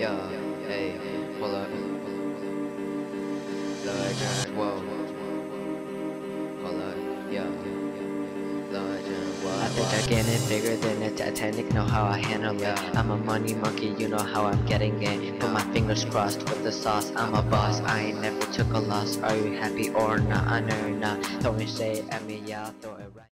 Yo, hey, hold up. Legend, whoa. hold up, yo. Whoa. I think I'm getting bigger than the Titanic, know how I handle it. I'm a money monkey, you know how I'm getting it. Put my fingers crossed with the sauce, I'm a boss. I ain't never took a loss. Are you happy or not? I know you're not. Don't say it at me, yeah, I'll throw it right.